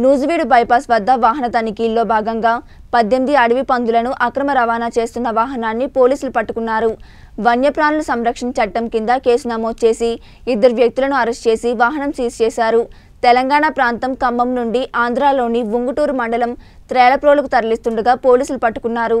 Nuzvid bypass వద్ద వాహన తనిఖీల్లో భాగంగా పద్దెనిమిది అడవి పందులను అక్రమ రవాణా చేస్తున్న వాహనాన్ని పోలీసులు పట్టుకున్నారు. వన్యప్రాణుల సంరక్షణ చట్టం కింద కేసు నమోదు చేసి ఇద్దరు వ్యక్తులను అరెస్ట్ చేసి వాహనం సీజ్ చేశారు. తెలంగాణ ప్రాంతం ఖమ్మం నుండి ఆంధ్రాలోని ఉంగుటూరు మండలం త్రేలప్రోలకు తరలిస్తుండగా పోలీసులు పట్టుకున్నారు.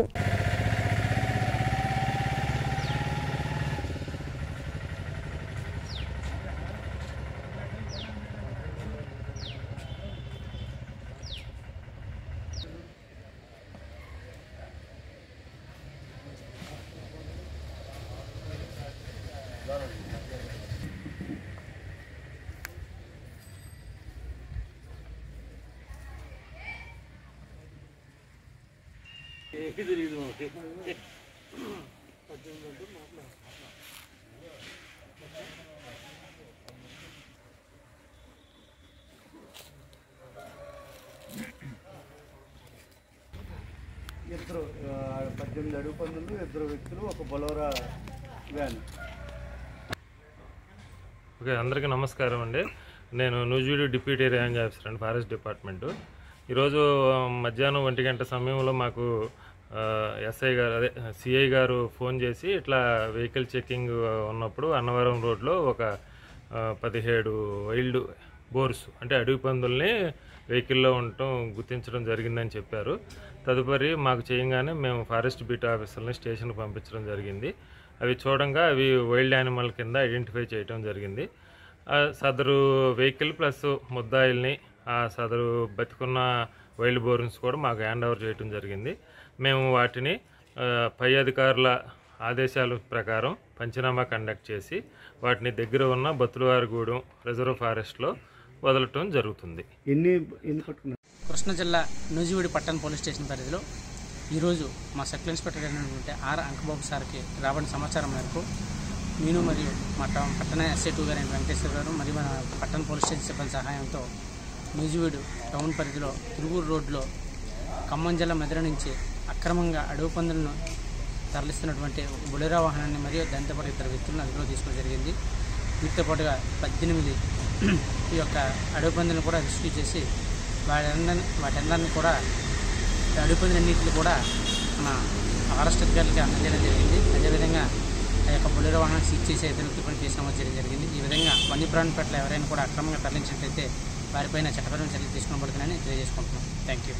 ఇద్దరు పద్దెనిమిది అడుగు పందులు ఇద్దరు వ్యక్తులు ఒక బొలోరా వ్యాన్. ఓకే అందరికీ నమస్కారం అండి. నేను నూజివీడు డిప్యూటీ రేంజ్ ఆఫీసర్ అండి ఫారెస్ట్ డిపార్ట్మెంటు. ఈరోజు మధ్యాహ్నం ఒంటి గంట సమయంలో మాకు ఎస్ఐ గారు అదే సిఐ గారు ఫోన్ చేసి ఇట్లా వెహికల్ చెకింగ్ ఉన్నప్పుడు అన్నవరం రోడ్లో ఒక పదిహేడు వైల్డ్ బోర్స్ అంటే అడవి పందుల్ని వెహికల్లో ఉండటం గుర్తించడం జరిగిందని చెప్పారు. తదుపరి మాకు చేయంగానే మేము ఫారెస్ట్ బీట్ ఆఫీసర్ని స్టేషన్కి పంపించడం జరిగింది. అవి చూడంగా అవి వైల్డ్ యానిమల్ కింద ఐడెంటిఫై చేయడం జరిగింది. సదరు వెహికల్ ప్లస్ ముద్దాయిల్ని సదరు బతికున్న వైల్డ్ బోర్న్స్ కూడా మాకు హ్యాండ్ ఓవర్ చేయడం జరిగింది. మేము వాటిని పై అధికారుల ఆదేశాల ప్రకారం పంచనామా కండక్ట్ చేసి వాటిని దగ్గర ఉన్న బతులవారిగూడెం రిజర్వ్ ఫారెస్ట్లో వదలటం జరుగుతుంది. ఎన్ని ఎన్ని పట్టుకున్నారు? కృష్ణా జిల్లా నూజివీడి పట్టణ పోలీస్ స్టేషన్ పరిధిలో ఈరోజు మా సర్కిల్ ఇన్స్పెక్టర్ అయినటువంటి ఆర్ అంకబాబు సార్కి రాబడిన సమాచారం మేరకు నేను మరియు మా టౌన్ పట్టణ ఎస్ఐ టూ గారు వెంకటేశ్వర గారు మరియు మన పట్టణ పోలీస్ స్టేషన్ సిబ్బంది సహాయంతో నూజివీడు టౌన్ పరిధిలో తిరువూరు రోడ్లో ఖమ్మం జిల్లా మెదడు నుంచి అక్రమంగా అడవి పందులను తరలిస్తున్నటువంటి ఒక బులెరా వాహనాన్ని మరియు దాంతో పాటు ఇద్దరు వ్యక్తులను అదుపులో తీసుకోవడం జరిగింది. వీటితో పాటుగా పద్దెనిమిది ఈ యొక్క అడవి పందులను కూడా రెస్క్యూ చేసి వాటి వాటందరిని కూడా అడవి పందులన్నింటిని కూడా మన ఫారెస్ట్ అధికారులకి అందజేయడం జరిగింది. అదేవిధంగా ఆ యొక్క బులెరో వాహనాన్ని సీజ్ చేసి ఇద్దరు వ్యక్తులు కేసు నమోదు చేయడం జరిగింది. ఈ విధంగా వన్యప్రాణి పట్ల ఎవరైనా కూడా అక్రమంగా తరలించినట్లయితే వారిపైన చట్టపరమైన చర్యలు తీసుకోబడుతుందని తెలియజేసుకుంటున్నాం. Thank you